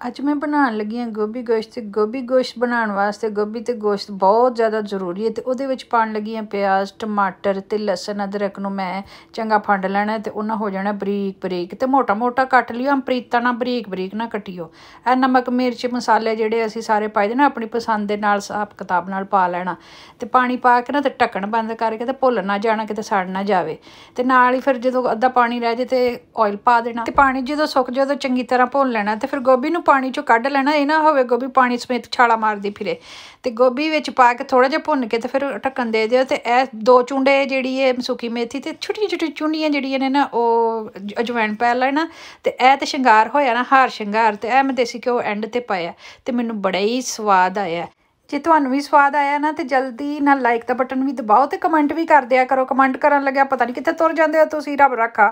ਅੱਜ ਮੈਂ ਬਣਾਉਣ ਲੱਗੀ ਹਾਂ ਗੋਭੀ ਗੋਸ਼ਤ ਤੇ ਗੋਭੀ ਗੋਸ਼ਤ ਬਣਾਉਣ ਵਾਸਤੇ ਗੋਭੀ ਤੇ ਗੋਸ਼ਤ ਬਹੁਤ ਜ਼ਿਆਦਾ ਜ਼ਰੂਰੀ ਹੈ ਤੇ ਉਹਦੇ ਵਿੱਚ ਪਾਣ ਲੱਗੀ ਹਾਂ ਪਿਆਜ਼, ਟਮਾਟਰ ਤੇ ਲਸਣ, ਅਦਰਕ ਨੂੰ ਮੈਂ ਚੰਗਾ ਫੰਡ ਲੈਣਾ ਤੇ ਉਹਨਾਂ ਹੋ ਜਾਣਾ ਬਰੀਕ ਬਰੀਕ ਤੇ ਮੋਟਾ ਮੋਟਾ ਕੱਟ ਲਿਓ ਅੰਪ੍ਰੀਤਾ ਨਾਲ ਬਰੀਕ ਬਰੀਕ ਨਾ ਕੱਟਿਓ। ਇਹ ਨਮਕ, ਮਿਰਚ, ਮਸਾਲੇ ਜਿਹੜੇ ਅਸੀਂ ਸਾਰੇ ਪਾਈ ਦੇਣਾ ਆਪਣੀ ਪਸੰਦ ਦੇ ਨਾਲ ਸਾਫ਼ ਕਿਤਾਬ ਨਾਲ ਪਾ ਲੈਣਾ ਤੇ ਪਾਣੀ ਪਾ ਕੇ ਨਾ ਤੇ ਢੱਕਣ ਬੰਦ ਕਰਕੇ ਤੇ ਭੁੱਲ ਨਾ ਜਾਣਾ ਕਿਤੇ ਸੜ ਨਾ ਜਾਵੇ ਤੇ ਨਾਲ ਹੀ ਫਿਰ ਜਦੋਂ ਅੱਧਾ ਪਾਣੀ ਰਹਿ ਜੇ ਤੇ ਆਇਲ ਪਾ ਦੇਣਾ ਤੇ ਪਾਣੀ ਜਦੋਂ ਸੁੱਕ ਜਾਵੇ ਤਾਂ ਚੰਗੀ ਤਰ੍ਹਾਂ ਭੁੰਨ ਲੈਣਾ ਤੇ ਫਿਰ ਗੋਭੀ ਨੂੰ ਪਾਣੀ ਚੋਂ ਕੱਢ ਲੈਣਾ, ਇਹ ਨਾ ਹੋਵੇ ਗੋਭੀ ਪਾਣੀ ਸਮੇਤ ਛਾਲਾ ਮਾਰਦੀ ਫਿਰੇ। ਤੇ ਗੋਭੀ ਵਿੱਚ ਪਾ ਕੇ ਥੋੜਾ ਜਿਹਾ ਭੁੰਨ ਕੇ ਤੇ ਫਿਰ ਢੱਕਣ ਦੇ ਦਿਓ ਤੇ ਇਹ ਦੋ ਚੁੰਡੇ ਜਿਹੜੀ ਇਹ ਸੁੱਕੀ ਮੇਥੀ ਤੇ ਛੋਟੀਆਂ ਛੋਟੀਆਂ ਚੁੰਡੀਆਂ ਜਿਹੜੀਆਂ ਨੇ ਨਾ, ਉਹ ਅਜਵਾਇਣ ਪਾ ਲੈਣਾ ਤੇ ਇਹ ਤੇ ਸ਼ਿੰਗਾਰ ਹੋਇਆ ਨਾ, ਹਾਰ ਸ਼ਿੰਗਾਰ ਤੇ ਇਹ ਮੈਂ ਦੇਸੀ ਘਿਓ ਐਂਡ ਤੇ ਪਾਇਆ ਤੇ ਮੈਨੂੰ ਬੜਾ ਹੀ ਸਵਾਦ ਆਇਆ। ਜੇ ਤੁਹਾਨੂੰ ਵੀ ਸਵਾਦ ਆਇਆ ਨਾ ਤੇ ਜਲਦੀ ਨਾਲ ਲਾਈਕ ਦਾ ਬਟਨ ਵੀ ਦਬਾਓ ਤੇ ਕਮੈਂਟ ਵੀ ਕਰ ਦਿਆ ਕਰੋ। ਕਮੈਂਟ ਕਰਨ ਲੱਗਿਆ ਪਤਾ ਨਹੀਂ ਕਿੱਥੇ ਤੁਰ ਜਾਂਦੇ ਹੋ ਤੁਸੀਂ, ਰੱਬ ਰੱਖਾ।